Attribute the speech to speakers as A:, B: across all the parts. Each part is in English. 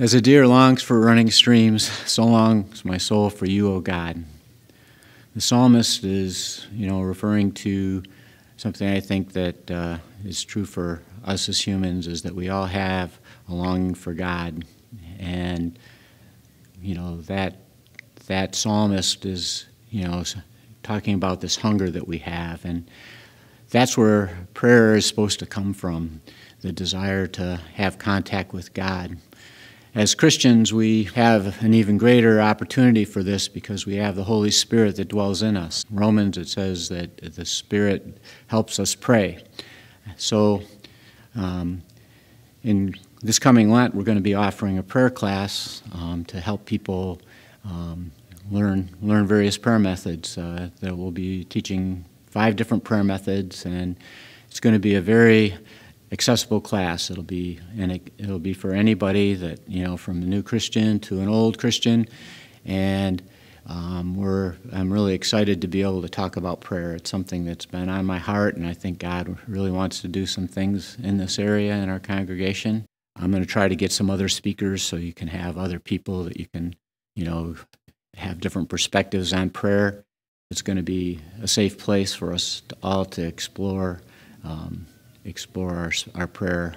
A: As a deer longs for running streams, so longs my soul for you, O God. The psalmist is, you know, referring to something I think that uh, is true for us as humans is that we all have a longing for God, and you know that that psalmist is, you know, talking about this hunger that we have, and that's where prayer is supposed to come from, the desire to have contact with God. As Christians, we have an even greater opportunity for this because we have the Holy Spirit that dwells in us. Romans, it says that the Spirit helps us pray. So, um, in this coming Lent, we're going to be offering a prayer class um, to help people um, learn learn various prayer methods. Uh, that we'll be teaching five different prayer methods, and it's going to be a very accessible class. It'll be and it, it'll be for anybody that you know, from a new Christian to an old Christian, and um, we're I'm really excited to be able to talk about prayer. It's something that's been on my heart, and I think God really wants to do some things in this area in our congregation. I'm going to try to get some other speakers so you can have other people that you can, you know, have different perspectives on prayer. It's going to be a safe place for us all to explore um, explore our, our prayer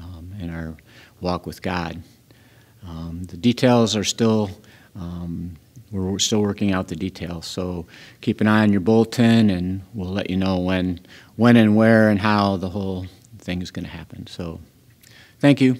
A: um, and our walk with God. Um, the details are still, um, we're still working out the details. So keep an eye on your bulletin and we'll let you know when, when and where and how the whole thing is going to happen. So thank you.